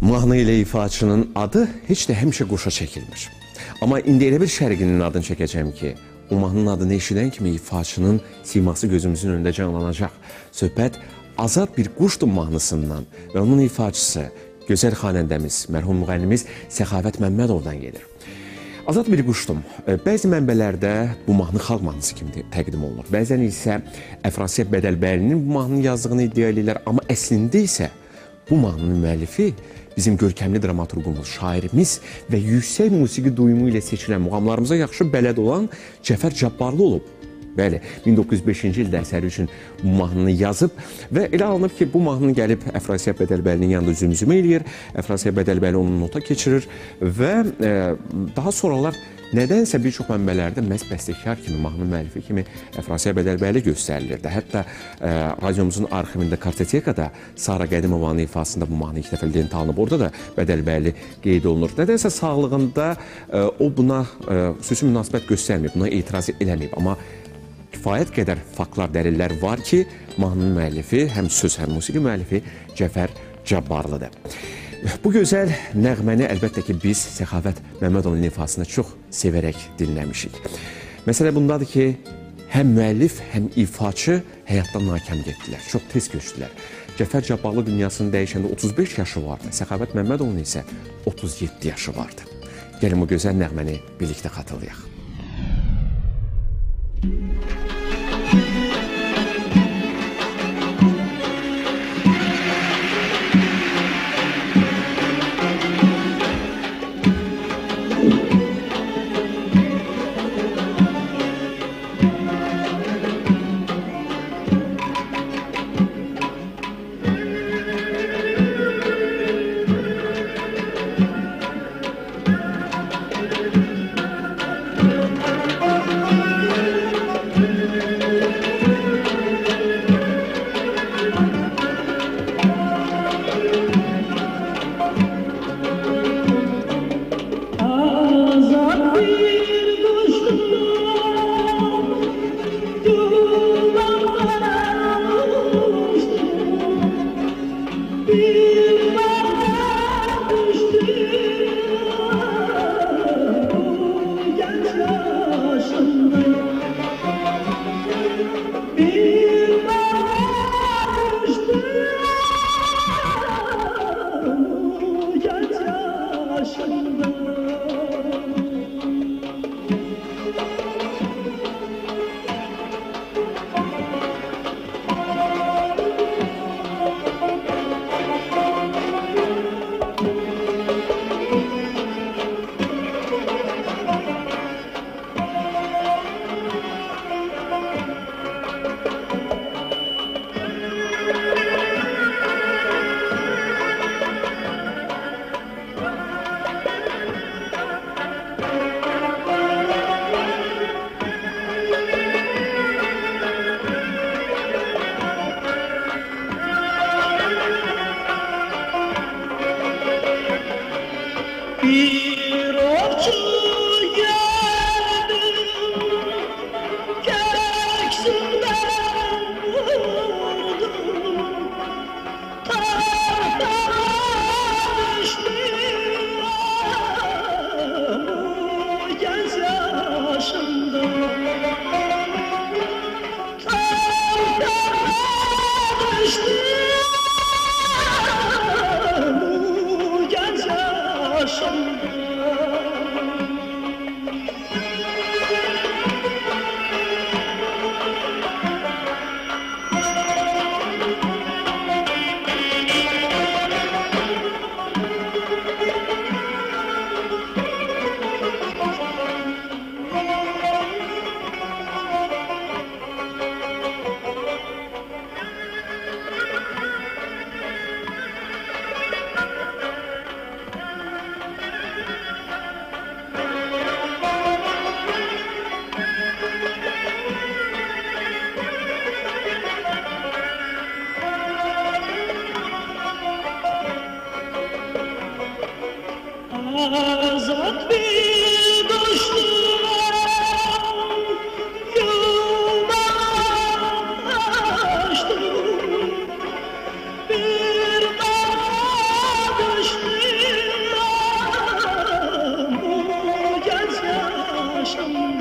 Mahnı ilə ifaçının adı heç də həmişə qoşa çəkilmir. Amma indi elə bir şərqinin adını çəkəcəm ki, o mahnının adını eşidən kimi ifaçının siması gözümüzün önündə canlanacaq. Söhbət Azad bir quşdur mahnısından və onun ifaçısı gözəl xanəndəmiz, mərhum müğənnimiz Səxavət Məmmədovdan gedir. Azad bir quşdum. E, Bəzi mənbələrdə bu mahnı xalq mahnısı kimi təqdim olunur. Bəzən isə Əfrasiyyət Bədəlbəylinin bu mahnını yazdığını iddia edirlər, amma əslində isə bu mahnının müəllifi bizim görkəmli dramaturqumuz, şairimiz və yüksək musiqi duyumu ilə seçilən muğamlarımıza yaxşı bələd olan Cəfər Cabbarlı olub. Bəli, 1905-ci ildə əsəri üçün bu mahnını yazıb və elə alınıb ki, bu mahnı gəlib Əfrasiyyət Bədəlbəlinin yanında zümzümə eləyir. Əfrasiyyət Bədəlbəli onun nota keçirir və e, daha sonralar Nədənsə bir çox mənbələrdə məhz bəstəkar kimi, mahnı müəllifi kimi Əfrasiyə Bədəlbəli göstərilirdi. Hətta ə, radiomuzun arxivində kartotekada Sara Qədimovanın ifasında bu mahnı ilk dəfə lent alınıb. Orada da Bədəlbəli qeyd olunur. Nədənsə sağlığında ə, o buna ə, xüsusi münasibət göstərməyib, buna etiraz eləməyib. Amma kifayət qədər faktlar, dəlillər var ki, mahnının müəllifi həm söz, həm musiqi müəllifi Cəfər Cabbarlıdır. Bu gözəl nəğməni əlbəttə ki, biz Səxavət Məmmədovun ifasında çox sevərək dinləmişik. Məsələ bundadır ki, həm müəllif, həm ifaçı həyatdan nakam getdilər, çox tez köçdülər. Cəfər Cabbarlı dünyasını dəyişəndə 35 yaşı vardı, Səxavət Məmmədovun isə 37 yaşı vardı. Gəlin bu gözəl nəğməni birlikdə xatırlayaq.